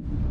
you